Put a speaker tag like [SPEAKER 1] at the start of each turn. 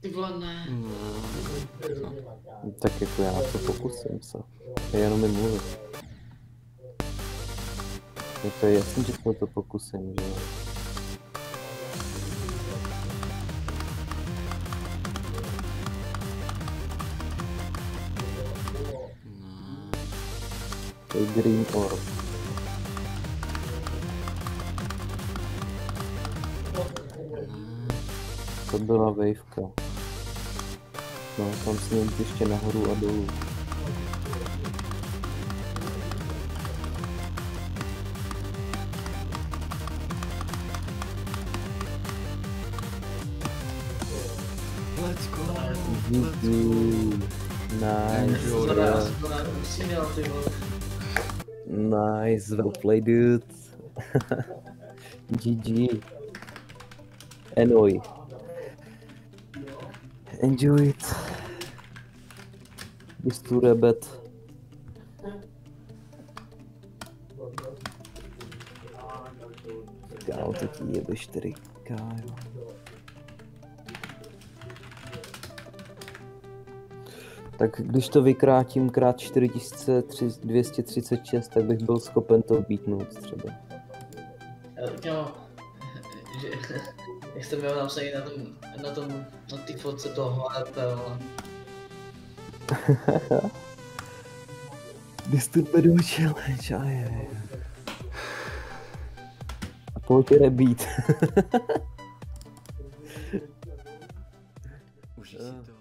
[SPEAKER 1] Ty vole, ne.
[SPEAKER 2] Tak jako já to pokusím se. Já jenom mi mluvit. Je to jasný, že se to pokusím, že jo. To je Green Orb. To byla waveka. No, tam si jen ještě nahoru a dolů.
[SPEAKER 3] Let's go.
[SPEAKER 2] Nice.
[SPEAKER 1] Musí měl, ty vole.
[SPEAKER 2] Nice, well played, dude. GG. Enjoy. Enjoy it. Mr. Rabbit. Kámo, to ti jebe 4K, jo. Tak když to vykrátím krát 4236, tak bych byl schopen to beatnout třeba.
[SPEAKER 1] Kámo, že, jak jste měl napsaný na tom, na tom, na té fotce toho HP,
[SPEAKER 2] Disturbedů challenge, aj, je. A pojď rebít. Už si eh. to.